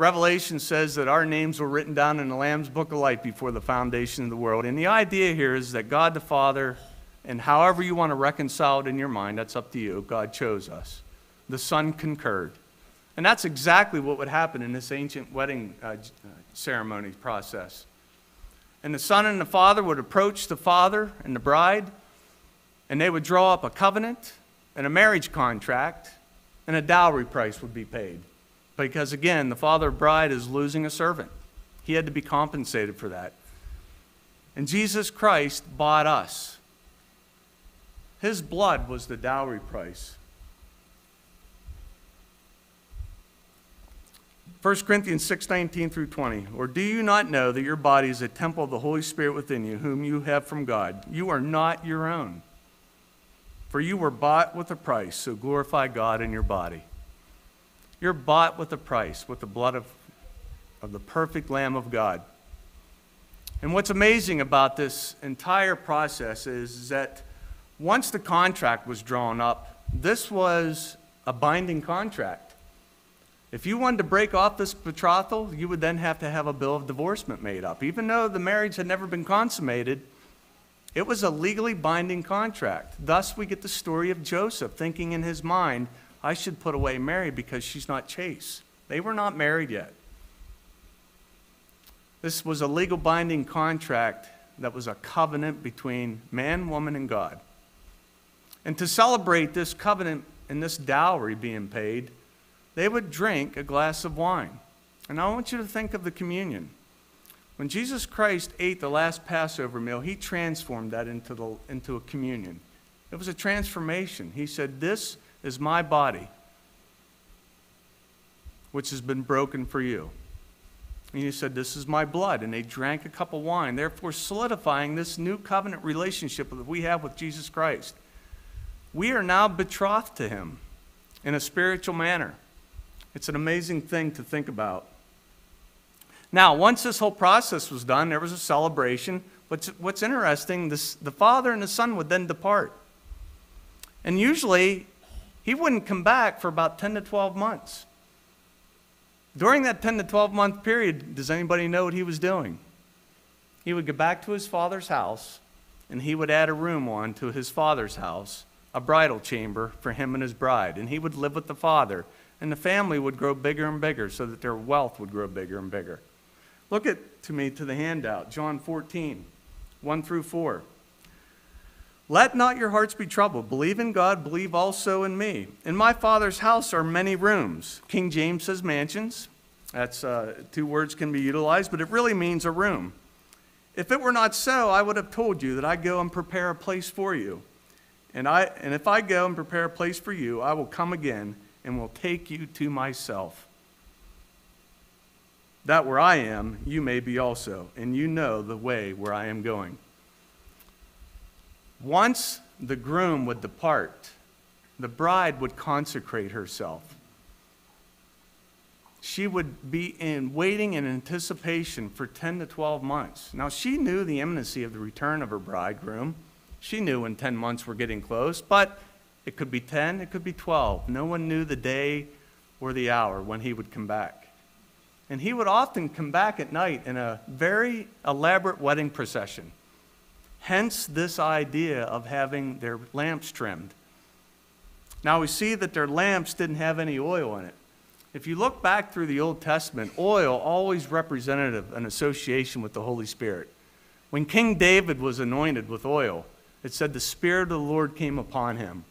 Revelation says that our names were written down in the Lamb's Book of Life before the foundation of the world. And the idea here is that God the Father, and however you want to reconcile it in your mind, that's up to you, God chose us. The Son concurred. And that's exactly what would happen in this ancient wedding uh, uh ceremony process. And the Son and the Father would approach the Father and the bride, and they would draw up a covenant and a marriage contract, and a dowry price would be paid. Because again, the father of bride is losing a servant. He had to be compensated for that. And Jesus Christ bought us. His blood was the dowry price. 1 Corinthians 6:19 through 20. Or do you not know that your body is a temple of the Holy Spirit within you, whom you have from God? You are not your own. For you were bought with a price, so glorify God in your body. You're bought with a price, with the blood of, of the perfect Lamb of God. And what's amazing about this entire process is that once the contract was drawn up, this was a binding contract. If you wanted to break off this betrothal, you would then have to have a bill of divorcement made up. Even though the marriage had never been consummated, it was a legally binding contract. Thus, we get the story of Joseph thinking in his mind, I should put away Mary because she's not chaste. They were not married yet. This was a legal binding contract that was a covenant between man, woman, and God. And to celebrate this covenant and this dowry being paid, they would drink a glass of wine. And I want you to think of the communion. When Jesus Christ ate the last Passover meal, he transformed that into, the, into a communion. It was a transformation. He said, This is my body, which has been broken for you. And he said, This is my blood. And they drank a cup of wine, therefore solidifying this new covenant relationship that we have with Jesus Christ. We are now betrothed to him in a spiritual manner. It's an amazing thing to think about. Now, once this whole process was done, there was a celebration. What's, what's interesting, this, the father and the son would then depart. And usually, he wouldn't come back for about 10 to 12 months. During that 10 to 12 month period, does anybody know what he was doing? He would go back to his father's house and he would add a room on to his father's house, a bridal chamber for him and his bride. And he would live with the father. And the family would grow bigger and bigger so that their wealth would grow bigger and bigger. Look at to me to the handout, John 14, 1 through 4. Let not your hearts be troubled. Believe in God, believe also in me. In my Father's house are many rooms. King James says mansions. That's uh, two words can be utilized, but it really means a room. If it were not so, I would have told you that I go and prepare a place for you. And, I, and if I go and prepare a place for you, I will come again and will take you to myself. That where I am, you may be also, and you know the way where I am going. Once the groom would depart, the bride would consecrate herself. She would be in waiting in anticipation for 10 to 12 months. Now, she knew the imminency of the return of her bridegroom. She knew when 10 months were getting close, but it could be 10, it could be 12. No one knew the day or the hour when he would come back. And he would often come back at night in a very elaborate wedding procession. Hence, this idea of having their lamps trimmed. Now, we see that their lamps didn't have any oil in it. If you look back through the Old Testament, oil always represented an association with the Holy Spirit. When King David was anointed with oil, it said the Spirit of the Lord came upon him.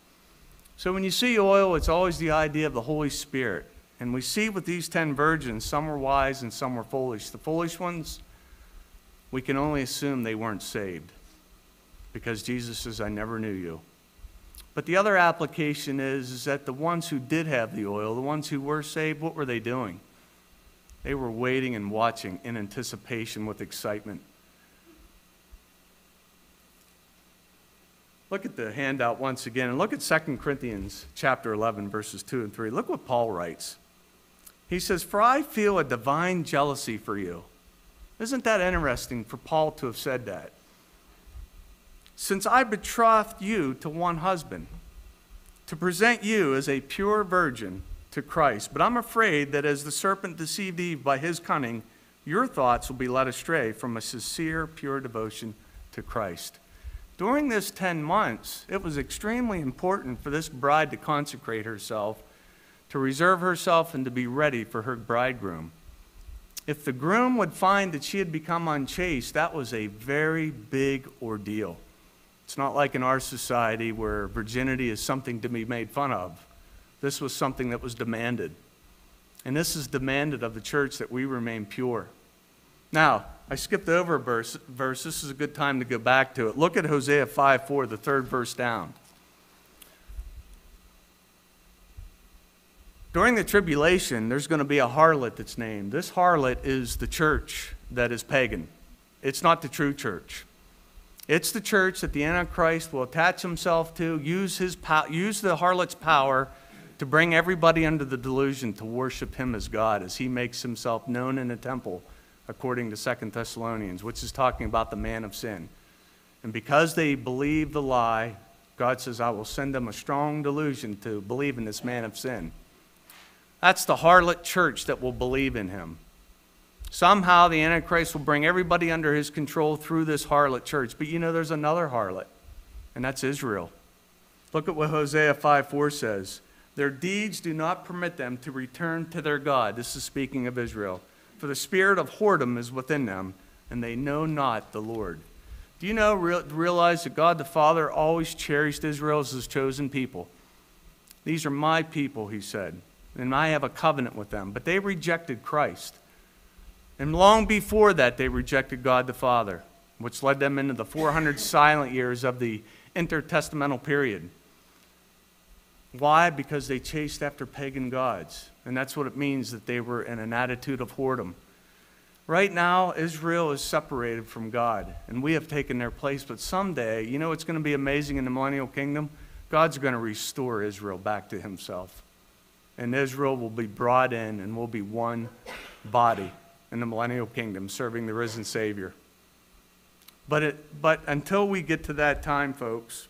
So when you see oil, it's always the idea of the Holy Spirit. And we see with these ten virgins, some were wise and some were foolish. The foolish ones, we can only assume they weren't saved because Jesus says, I never knew you. But the other application is, is that the ones who did have the oil, the ones who were saved, what were they doing? They were waiting and watching in anticipation with excitement. Look at the handout once again and look at 2 Corinthians chapter 11 verses 2 and 3. Look what Paul writes. He says, "For I feel a divine jealousy for you." Isn't that interesting for Paul to have said that? Since I betrothed you to one husband, to present you as a pure virgin to Christ. But I'm afraid that as the serpent deceived Eve by his cunning, your thoughts will be led astray from a sincere, pure devotion to Christ. During this 10 months, it was extremely important for this bride to consecrate herself, to reserve herself, and to be ready for her bridegroom. If the groom would find that she had become unchaste, that was a very big ordeal. It's not like in our society where virginity is something to be made fun of. This was something that was demanded. And this is demanded of the church that we remain pure. Now, I skipped over a verse, verse. This is a good time to go back to it. Look at Hosea 5 4, the third verse down. During the tribulation, there's going to be a harlot that's named. This harlot is the church that is pagan. It's not the true church. It's the church that the Antichrist will attach himself to, use, his, use the harlot's power to bring everybody under the delusion to worship him as God as he makes himself known in the temple, according to Second Thessalonians, which is talking about the man of sin. And because they believe the lie, God says, I will send them a strong delusion to believe in this man of sin. That's the harlot church that will believe in him. Somehow the Antichrist will bring everybody under his control through this harlot church. But you know, there's another harlot, and that's Israel. Look at what Hosea 5 4 says. Their deeds do not permit them to return to their God. This is speaking of Israel. For the spirit of whoredom is within them, and they know not the Lord. Do you know, realize that God the Father always cherished Israel as his chosen people? These are my people, he said and I have a covenant with them. But they rejected Christ. And long before that, they rejected God the Father, which led them into the 400 silent years of the intertestamental period. Why? Because they chased after pagan gods. And that's what it means that they were in an attitude of whoredom. Right now, Israel is separated from God, and we have taken their place. But someday, you know what's going to be amazing in the millennial kingdom? God's going to restore Israel back to himself and Israel will be brought in and will be one body in the millennial kingdom serving the risen Savior. But, it, but until we get to that time, folks,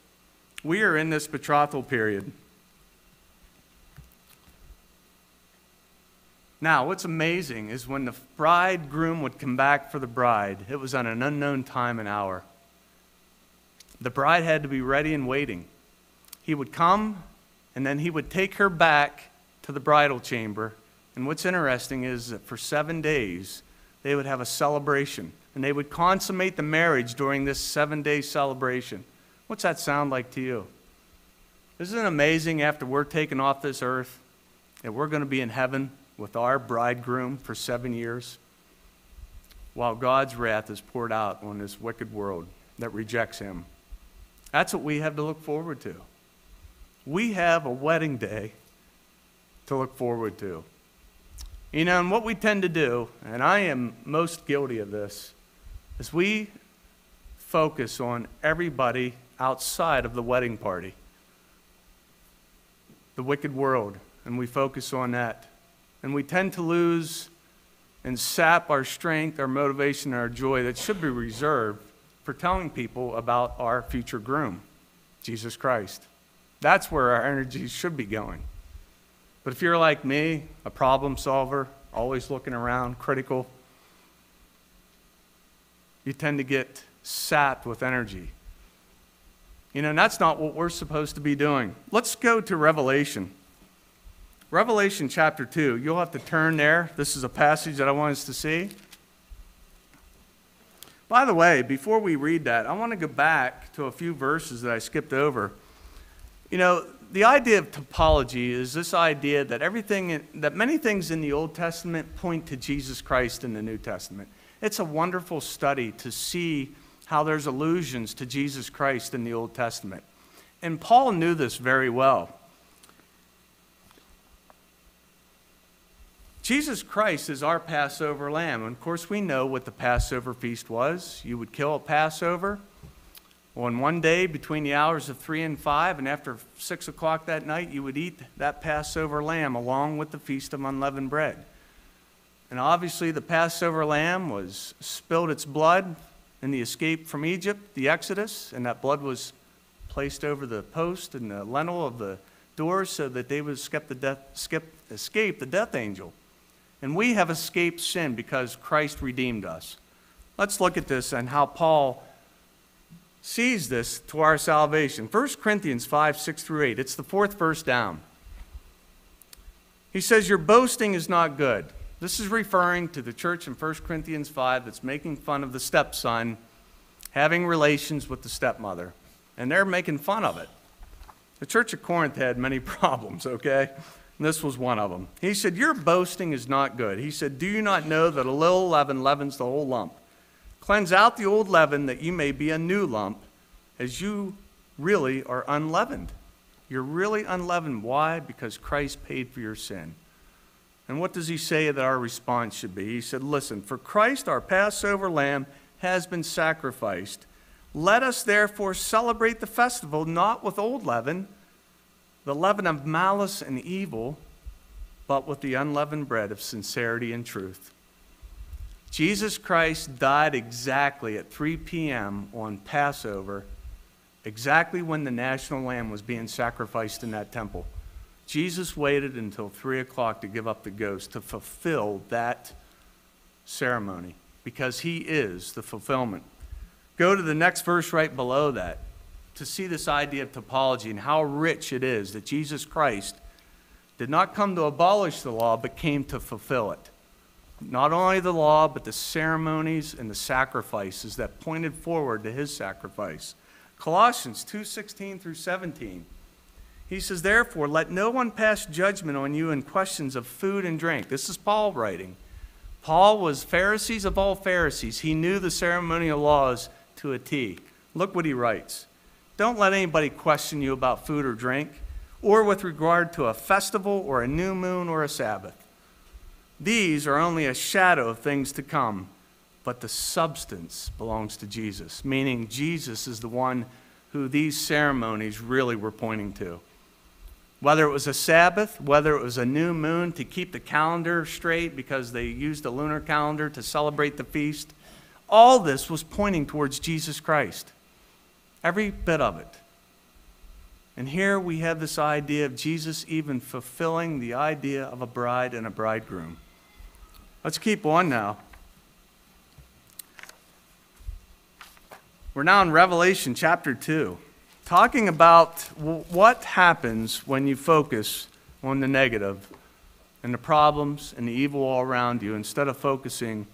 we are in this betrothal period. Now, what's amazing is when the bridegroom would come back for the bride, it was on an unknown time and hour. The bride had to be ready and waiting. He would come, and then he would take her back to the bridal chamber. And what's interesting is that for seven days, they would have a celebration. And they would consummate the marriage during this seven day celebration. What's that sound like to you? Isn't it amazing after we're taken off this earth that we're going to be in heaven with our bridegroom for seven years? While God's wrath is poured out on this wicked world that rejects Him. That's what we have to look forward to. We have a wedding day to look forward to. You know, and what we tend to do, and I am most guilty of this, is we focus on everybody outside of the wedding party, the wicked world, and we focus on that. And we tend to lose and sap our strength, our motivation, our joy that should be reserved for telling people about our future groom, Jesus Christ. That's where our energies should be going. But if you're like me, a problem solver, always looking around, critical, you tend to get sapped with energy. You know, and that's not what we're supposed to be doing. Let's go to Revelation. Revelation chapter 2. You'll have to turn there. This is a passage that I want us to see. By the way, before we read that, I want to go back to a few verses that I skipped over. You know, the idea of typology is this idea that everything, that many things in the Old Testament point to Jesus Christ in the New Testament. It's a wonderful study to see how there's allusions to Jesus Christ in the Old Testament. And Paul knew this very well. Jesus Christ is our Passover lamb. And of course, we know what the Passover feast was. You would kill a Passover, on one day between the hours of 3 and 5, and after 6 o'clock that night, you would eat that Passover lamb along with the Feast of Unleavened Bread. And obviously, the Passover lamb was spilled its blood in the escape from Egypt, the Exodus, and that blood was placed over the post and the lintel of the door so that they would skip the death, skip escaped the death angel. And we have escaped sin because Christ redeemed us. Let's look at this and how Paul sees this to our salvation. 1 Corinthians 5 6 through 8. It's the fourth verse down. He says, Your boasting is not good. This is referring to the church in 1 Corinthians 5 that's making fun of the stepson having relations with the stepmother. And they're making fun of it. The church of Corinth had many problems, okay? And this was one of them. He said, Your boasting is not good. He said, Do you not know that a little leaven leavens the whole lump? Cleanse out the old leaven that you may be a new lump, as you really are unleavened. You're really unleavened. Why? Because Christ paid for your sin. And what does he say that our response should be? He said, Listen, for Christ, our Passover lamb, has been sacrificed. Let us therefore celebrate the festival not with old leaven, the leaven of malice and evil, but with the unleavened bread of sincerity and truth. Jesus Christ died exactly at 3 p.m. on Passover, exactly when the national lamb was being sacrificed in that temple. Jesus waited until 3 o'clock to give up the ghost to fulfill that ceremony because he is the fulfillment. Go to the next verse right below that to see this idea of typology and how rich it is that Jesus Christ did not come to abolish the law, but came to fulfill it. Not only the law, but the ceremonies and the sacrifices that pointed forward to his sacrifice. Colossians 2:16 through 17. He says, Therefore, let no one pass judgment on you in questions of food and drink. This is Paul writing. Paul was Pharisees of all Pharisees. He knew the ceremonial laws to a T. Look what he writes. Don't let anybody question you about food or drink, or with regard to a festival or a new moon or a Sabbath. These are only a shadow of things to come, but the substance belongs to Jesus, meaning Jesus is the one who these ceremonies really were pointing to. Whether it was a Sabbath, whether it was a new moon to keep the calendar straight because they used a lunar calendar to celebrate the feast, all this was pointing towards Jesus Christ. Every bit of it. And here we have this idea of Jesus even fulfilling the idea of a bride and a bridegroom. Let's keep on now. We're now in Revelation chapter 2 talking about what happens when you focus on the negative and the problems and the evil all around you instead of focusing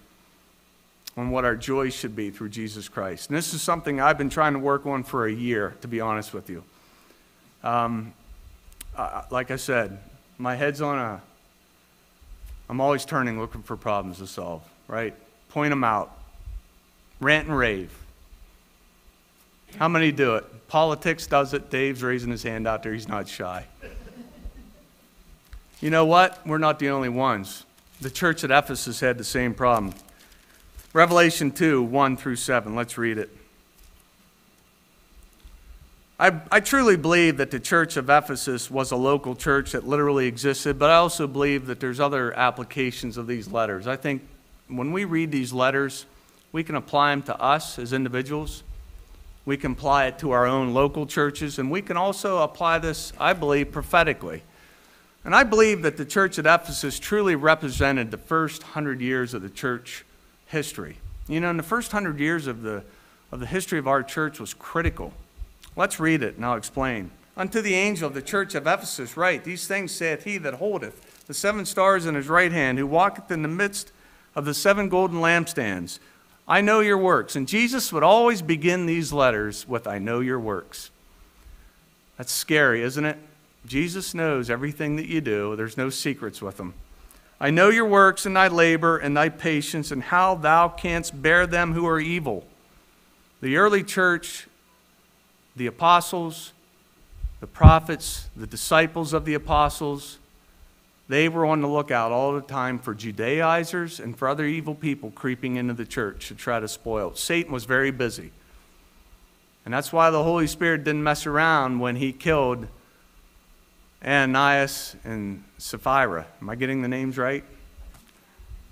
on what our joy should be through Jesus Christ. And this is something I've been trying to work on for a year, to be honest with you. Um, uh, like I said, my head's on a. I'm always turning looking for problems to solve, right? Point them out. Rant and rave. How many do it? Politics does it. Dave's raising his hand out there. He's not shy. You know what? We're not the only ones. The church at Ephesus had the same problem. Revelation 2 1 through 7. Let's read it. I, I truly believe that the church of Ephesus was a local church that literally existed, but I also believe that there's other applications of these letters. I think when we read these letters, we can apply them to us as individuals. We can apply it to our own local churches, and we can also apply this, I believe, prophetically. And I believe that the church at Ephesus truly represented the first hundred years of the church history. You know, in the first hundred years of the, of the history of our church was critical. Let's read it, and I'll explain. Unto the angel of the church of Ephesus write, These things saith he that holdeth the seven stars in his right hand, who walketh in the midst of the seven golden lampstands. I know your works. And Jesus would always begin these letters with, I know your works. That's scary, isn't it? Jesus knows everything that you do, there's no secrets with him. I know your works and thy labor and thy patience, and how thou canst bear them who are evil. The early church, the apostles, the prophets, the disciples of the apostles, they were on the lookout all the time for Judaizers and for other evil people creeping into the church to try to spoil. Satan was very busy. And that's why the Holy Spirit didn't mess around when he killed Ananias and Sapphira. Am I getting the names right?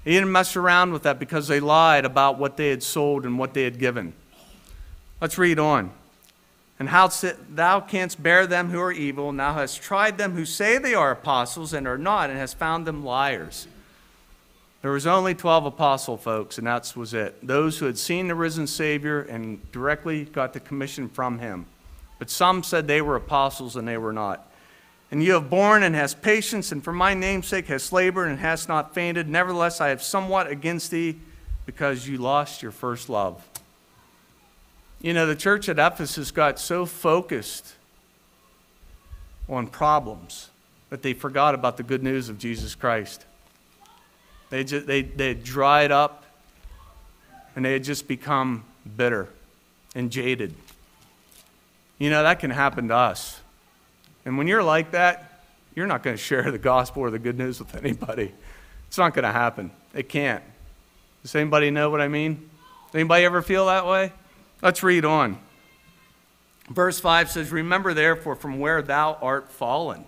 He didn't mess around with that because they lied about what they had sold and what they had given. Let's read on. And how thou canst bear them who are evil, and thou hast tried them who say they are apostles and are not, and hast found them liars. There was only 12 apostle folks, and that was it. Those who had seen the risen Savior and directly got the commission from him. But some said they were apostles, and they were not. And you have borne and hast patience, and for my name's sake hast labored and hast not fainted. Nevertheless, I have somewhat against thee, because you lost your first love. You know, the church at Ephesus got so focused on problems that they forgot about the good news of Jesus Christ. They, just, they, they had dried up and they had just become bitter and jaded. You know, that can happen to us. And when you're like that, you're not going to share the gospel or the good news with anybody. It's not going to happen. It can't. Does anybody know what I mean? Does Anybody ever feel that way? Let's read on. Verse 5 says, Remember therefore from where thou art fallen.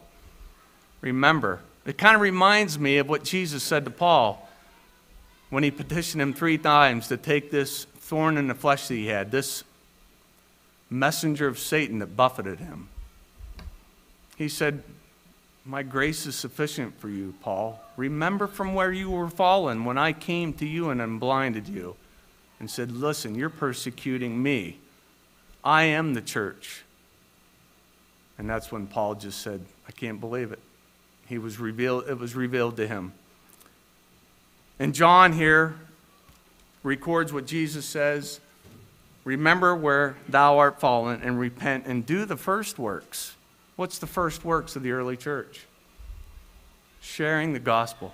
Remember. It kind of reminds me of what Jesus said to Paul when he petitioned him three times to take this thorn in the flesh that he had, this messenger of Satan that buffeted him. He said, My grace is sufficient for you, Paul. Remember from where you were fallen when I came to you and blinded you and said, Listen, you're persecuting me. I am the church. And that's when Paul just said, I can't believe it. He was revealed, it was revealed to him. And John here records what Jesus says Remember where thou art fallen and repent and do the first works. What's the first works of the early church? Sharing the gospel.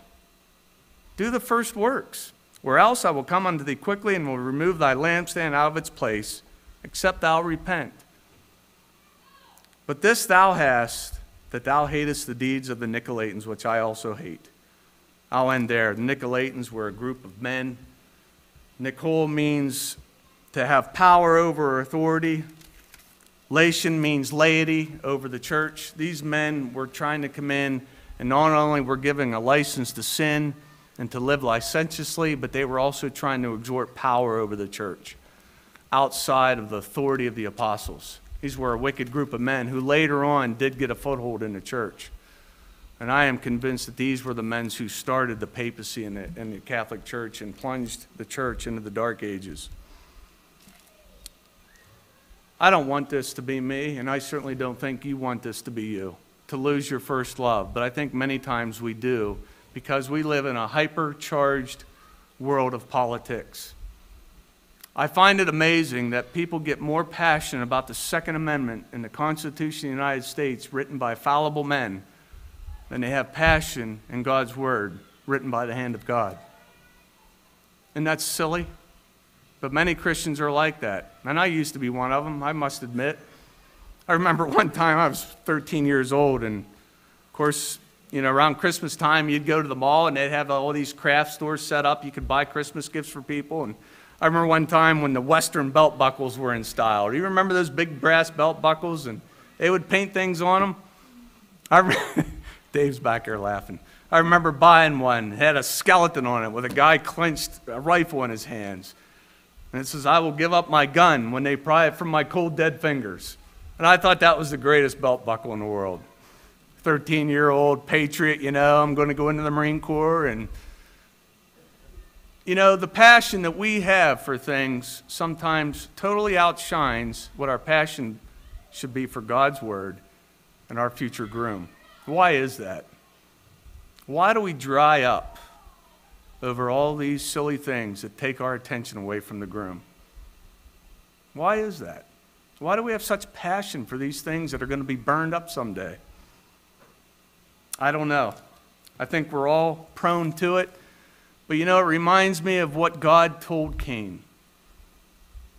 Do the first works. Or else I will come unto thee quickly and will remove thy lampstand out of its place, except thou repent. But this thou hast, that thou hatest the deeds of the Nicolaitans, which I also hate. I'll end there. The Nicolaitans were a group of men. Nicole means to have power over authority. Lation means laity over the church. These men were trying to come in and not only were giving a license to sin, and to live licentiously, but they were also trying to exhort power over the church outside of the authority of the apostles. These were a wicked group of men who later on did get a foothold in the church. And I am convinced that these were the men who started the papacy in the, in the Catholic Church and plunged the church into the Dark Ages. I don't want this to be me, and I certainly don't think you want this to be you, to lose your first love. But I think many times we do because we live in a hypercharged world of politics. I find it amazing that people get more passionate about the Second Amendment in the Constitution of the United States, written by fallible men, than they have passion in God's Word, written by the hand of God. And that's silly, but many Christians are like that. And I used to be one of them, I must admit. I remember one time I was 13 years old, and of course, you know, around Christmas time, you'd go to the mall and they'd have all these craft stores set up. You could buy Christmas gifts for people. And I remember one time when the Western belt buckles were in style. Do you remember those big brass belt buckles? And they would paint things on them. I Dave's back there laughing. I remember buying one. It had a skeleton on it with a guy clenched a rifle in his hands. And it says, I will give up my gun when they pry it from my cold, dead fingers. And I thought that was the greatest belt buckle in the world. 13 year old patriot, you know, I'm going to go into the Marine Corps. And, you know, the passion that we have for things sometimes totally outshines what our passion should be for God's Word and our future groom. Why is that? Why do we dry up over all these silly things that take our attention away from the groom? Why is that? Why do we have such passion for these things that are going to be burned up someday? I don't know. I think we're all prone to it. But you know, it reminds me of what God told Cain.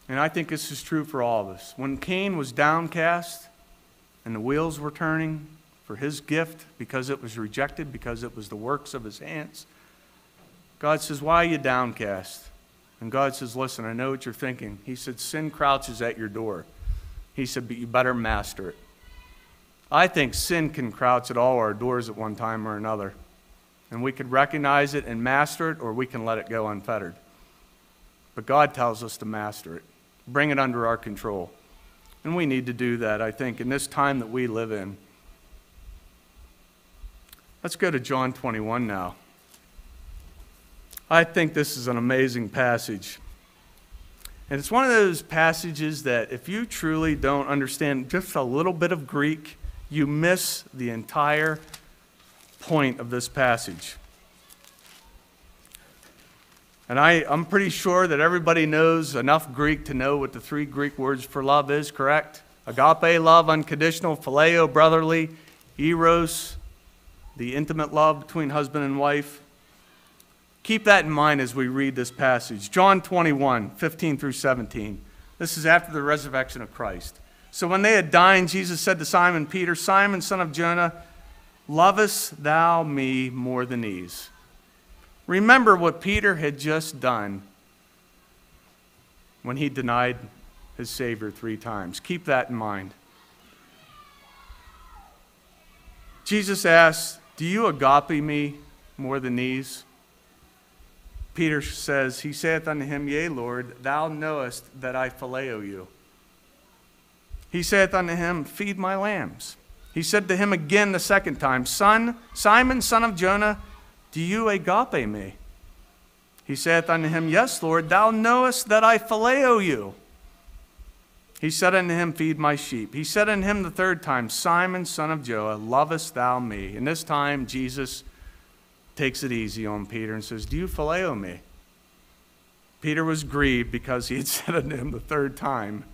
And I think this is true for all of us. When Cain was downcast and the wheels were turning for his gift because it was rejected, because it was the works of his hands, God says, Why are you downcast? And God says, Listen, I know what you're thinking. He said, Sin crouches at your door. He said, But you better master it. I think sin can crouch at all our doors at one time or another. And we could recognize it and master it, or we can let it go unfettered. But God tells us to master it, bring it under our control. And we need to do that, I think, in this time that we live in. Let's go to John 21 now. I think this is an amazing passage. And it's one of those passages that if you truly don't understand just a little bit of Greek, you miss the entire point of this passage. And I, I'm pretty sure that everybody knows enough Greek to know what the three Greek words for love is, correct? Agape, love, unconditional, phileo, brotherly, eros, the intimate love between husband and wife. Keep that in mind as we read this passage. John 21, 15 through 17. This is after the resurrection of Christ. So when they had dined, Jesus said to Simon Peter, Simon, son of Jonah, lovest thou me more than these? Remember what Peter had just done when he denied his Savior three times. Keep that in mind. Jesus asks, Do you agape me more than these? Peter says, He saith unto him, Yea, Lord, thou knowest that I phileo you. He saith unto him, Feed my lambs. He said to him again the second time, Son, Simon, son of Jonah, do you agape me? He saith unto him, Yes, Lord, thou knowest that I phileo you. He said unto him, Feed my sheep. He said unto him the third time, Simon, son of Jonah, lovest thou me? And this time Jesus takes it easy on Peter and says, Do you phileo me? Peter was grieved because he had said unto him the third time,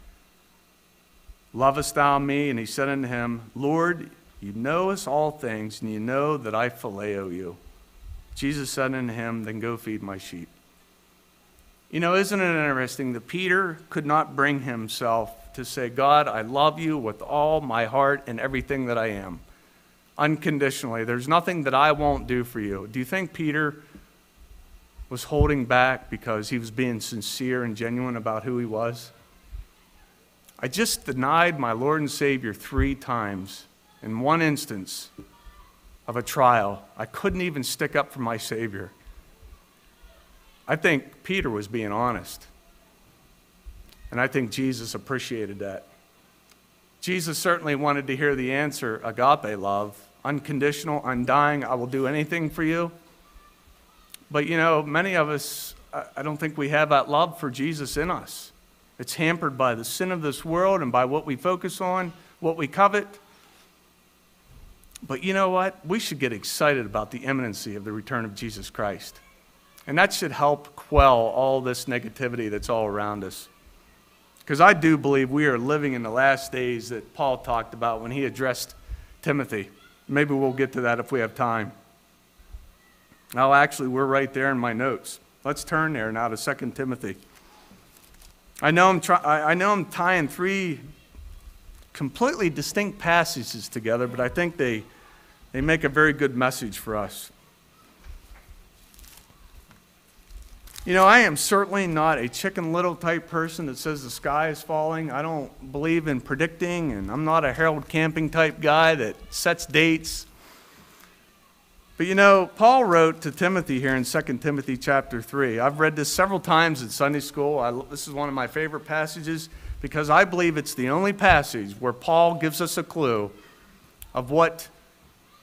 Lovest thou me? And he said unto him, Lord, you know us all things, and you know that I phileo you. Jesus said unto him, Then go feed my sheep. You know, isn't it interesting that Peter could not bring himself to say, God, I love you with all my heart and everything that I am, unconditionally. There's nothing that I won't do for you. Do you think Peter was holding back because he was being sincere and genuine about who he was? I just denied my Lord and Savior three times in one instance of a trial. I couldn't even stick up for my Savior. I think Peter was being honest. And I think Jesus appreciated that. Jesus certainly wanted to hear the answer agape love, unconditional, undying, I will do anything for you. But you know, many of us, I don't think we have that love for Jesus in us. It's hampered by the sin of this world and by what we focus on, what we covet. But you know what? We should get excited about the imminency of the return of Jesus Christ. And that should help quell all this negativity that's all around us. Because I do believe we are living in the last days that Paul talked about when he addressed Timothy. Maybe we'll get to that if we have time. Oh, actually, we're right there in my notes. Let's turn there now to 2 Timothy. I know I'm, try- I know I'm tying three completely distinct passages together, but I think they, they make a very good message for us. You know, I am certainly not a chicken little type person that says the sky is falling. I don't believe in predicting, and I'm not a Harold Camping type guy that sets dates. But you know, Paul wrote to Timothy here in 2 Timothy chapter 3. I've read this several times in Sunday school. I, this is one of my favorite passages because I believe it's the only passage where Paul gives us a clue of what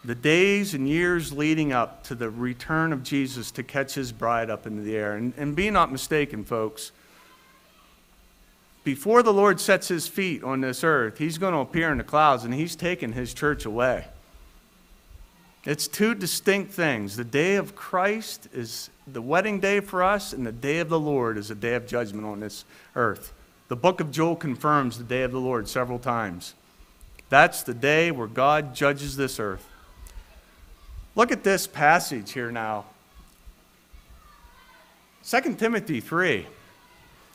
the days and years leading up to the return of Jesus to catch his bride up into the air. And, and be not mistaken, folks. Before the Lord sets his feet on this earth, he's going to appear in the clouds and he's taking his church away. It's two distinct things. The day of Christ is the wedding day for us, and the day of the Lord is a day of judgment on this earth. The book of Joel confirms the day of the Lord several times. That's the day where God judges this earth. Look at this passage here now. 2 Timothy 3.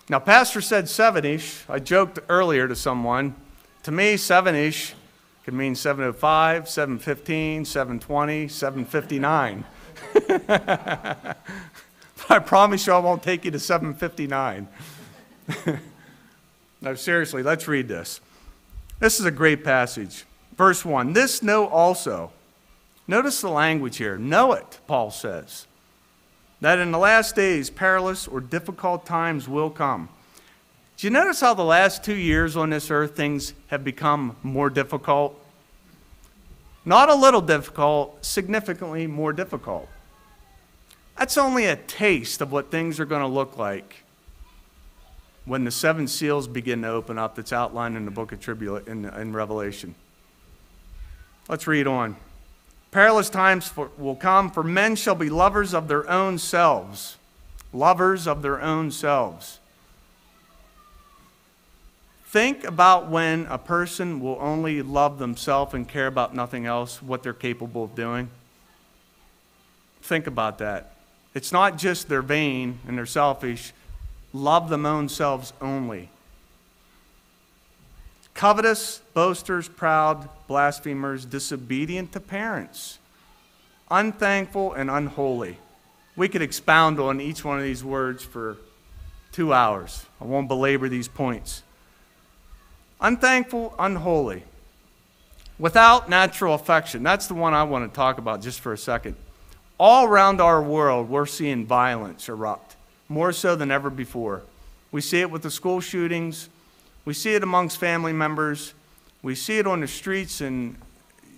Now, Pastor said seven ish. I joked earlier to someone. To me, seven ish could mean 705, 715, 720, 759. I promise you I won't take you to 759. No, seriously, let's read this. This is a great passage. Verse 1 This know also. Notice the language here. Know it, Paul says, that in the last days perilous or difficult times will come. Do you notice how the last two years on this earth things have become more difficult? Not a little difficult, significantly more difficult. That's only a taste of what things are going to look like when the seven seals begin to open up that's outlined in the book of Tribula in, in Revelation. Let's read on. Perilous times for, will come, for men shall be lovers of their own selves. Lovers of their own selves. Think about when a person will only love themselves and care about nothing else, what they're capable of doing. Think about that. It's not just they're vain and they're selfish, love them own selves only. Covetous, boasters, proud, blasphemers, disobedient to parents, unthankful, and unholy. We could expound on each one of these words for two hours. I won't belabor these points unthankful, unholy, without natural affection. That's the one I want to talk about just for a second. All around our world, we're seeing violence erupt, more so than ever before. We see it with the school shootings, we see it amongst family members, we see it on the streets and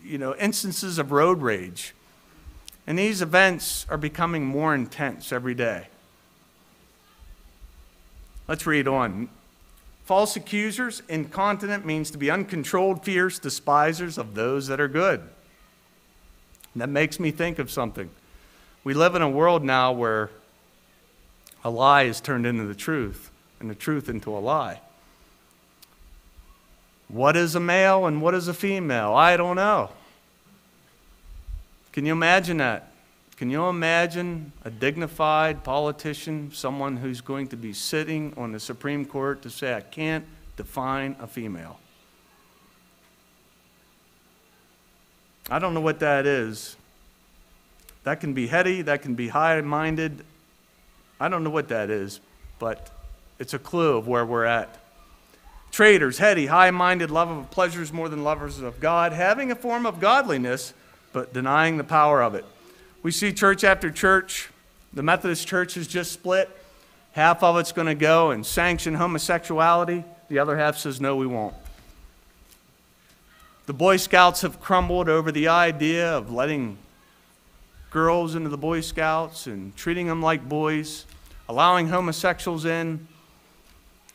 you know instances of road rage. And these events are becoming more intense every day. Let's read on. False accusers, incontinent means to be uncontrolled, fierce, despisers of those that are good. And that makes me think of something. We live in a world now where a lie is turned into the truth, and the truth into a lie. What is a male and what is a female? I don't know. Can you imagine that? Can you imagine a dignified politician, someone who's going to be sitting on the Supreme Court to say, I can't define a female? I don't know what that is. That can be heady, that can be high minded. I don't know what that is, but it's a clue of where we're at. Traitors, heady, high minded, love of pleasures more than lovers of God, having a form of godliness, but denying the power of it. We see church after church. The Methodist Church is just split. Half of it's going to go and sanction homosexuality. The other half says, no, we won't. The Boy Scouts have crumbled over the idea of letting girls into the Boy Scouts and treating them like boys, allowing homosexuals in.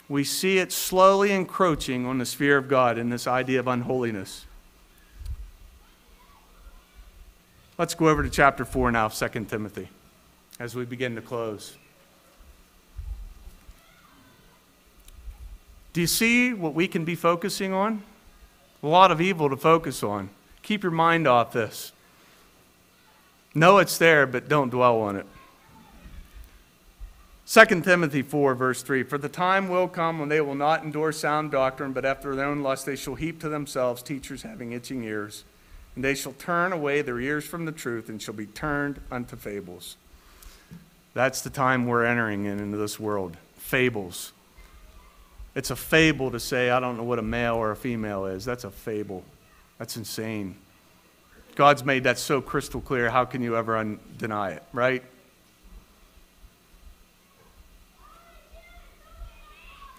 We see it slowly encroaching on the sphere of God in this idea of unholiness. Let's go over to chapter 4 now of 2 Timothy as we begin to close. Do you see what we can be focusing on? A lot of evil to focus on. Keep your mind off this. Know it's there, but don't dwell on it. 2 Timothy 4, verse 3 For the time will come when they will not endure sound doctrine, but after their own lust they shall heap to themselves teachers having itching ears and they shall turn away their ears from the truth and shall be turned unto fables. That's the time we're entering in, into this world. Fables. It's a fable to say, I don't know what a male or a female is. That's a fable. That's insane. God's made that so crystal clear. How can you ever un- deny it, right?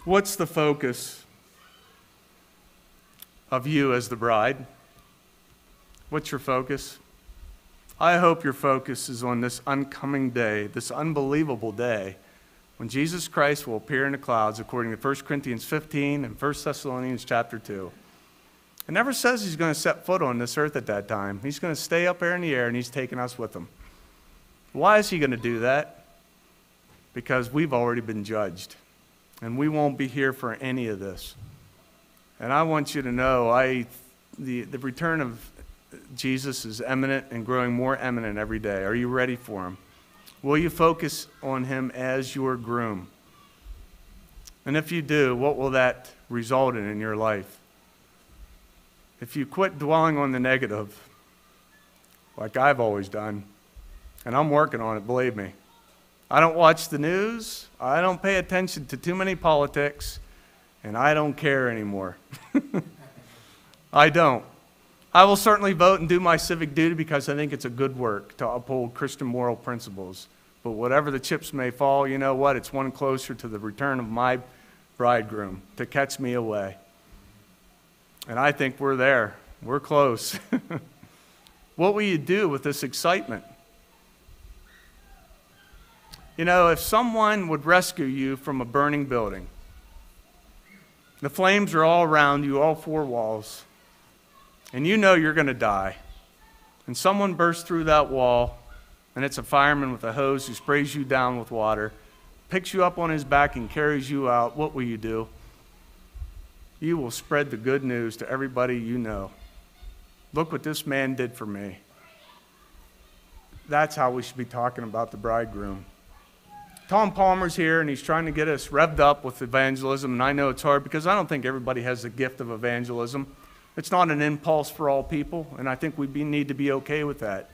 What's the focus of you as the bride? What's your focus? I hope your focus is on this oncoming day, this unbelievable day, when Jesus Christ will appear in the clouds, according to 1 Corinthians 15 and 1 Thessalonians chapter 2. It never says he's going to set foot on this earth at that time. He's going to stay up there in the air and he's taking us with him. Why is he going to do that? Because we've already been judged. And we won't be here for any of this. And I want you to know I, the, the return of Jesus is eminent and growing more eminent every day. Are you ready for him? Will you focus on him as your groom? And if you do, what will that result in in your life? If you quit dwelling on the negative, like I've always done, and I'm working on it, believe me. I don't watch the news, I don't pay attention to too many politics, and I don't care anymore. I don't. I will certainly vote and do my civic duty because I think it's a good work to uphold Christian moral principles. But whatever the chips may fall, you know what? It's one closer to the return of my bridegroom to catch me away. And I think we're there. We're close. what will you do with this excitement? You know, if someone would rescue you from a burning building, the flames are all around you, all four walls, and you know you're going to die, and someone bursts through that wall, and it's a fireman with a hose who sprays you down with water, picks you up on his back, and carries you out, what will you do? You will spread the good news to everybody you know. Look what this man did for me. That's how we should be talking about the bridegroom. Tom Palmer's here and he's trying to get us revved up with evangelism, and I know it's hard because I don't think everybody has the gift of evangelism. It's not an impulse for all people, and I think we need to be okay with that.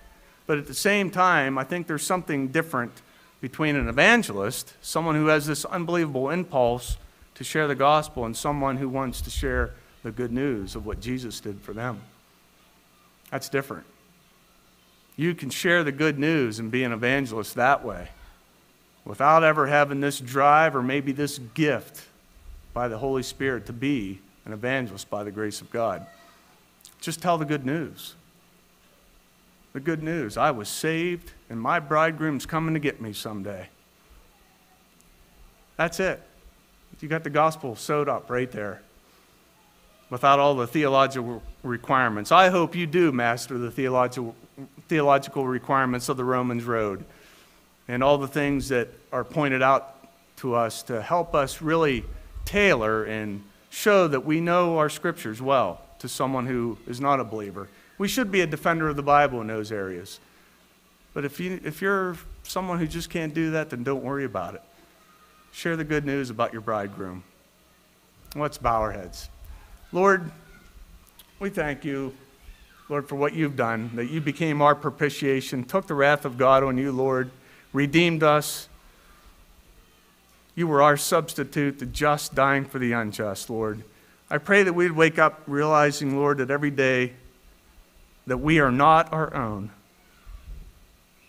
But at the same time, I think there's something different between an evangelist, someone who has this unbelievable impulse to share the gospel, and someone who wants to share the good news of what Jesus did for them. That's different. You can share the good news and be an evangelist that way without ever having this drive or maybe this gift by the Holy Spirit to be an evangelist by the grace of God. Just tell the good news. The good news I was saved, and my bridegroom's coming to get me someday. That's it. You got the gospel sewed up right there without all the theological requirements. I hope you do master the theological, theological requirements of the Romans Road and all the things that are pointed out to us to help us really tailor and show that we know our scriptures well to someone who is not a believer. We should be a defender of the Bible in those areas. But if, you, if you're someone who just can't do that, then don't worry about it. Share the good news about your bridegroom. Let's bow our heads. Lord, we thank you, Lord, for what you've done, that you became our propitiation, took the wrath of God on you, Lord redeemed us. You were our substitute, the just dying for the unjust, Lord. I pray that we'd wake up realizing, Lord, that every day that we are not our own,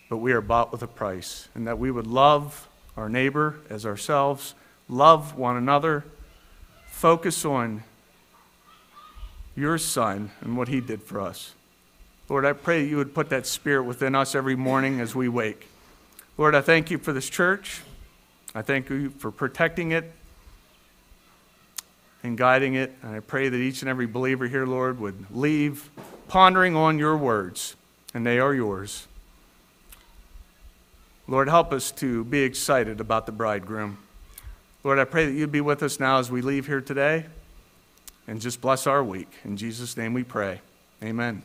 but we are bought with a price, and that we would love our neighbor as ourselves, love one another, focus on your Son and what he did for us. Lord, I pray you would put that spirit within us every morning as we wake. Lord, I thank you for this church. I thank you for protecting it and guiding it. And I pray that each and every believer here, Lord, would leave pondering on your words, and they are yours. Lord, help us to be excited about the bridegroom. Lord, I pray that you'd be with us now as we leave here today and just bless our week. In Jesus' name we pray. Amen.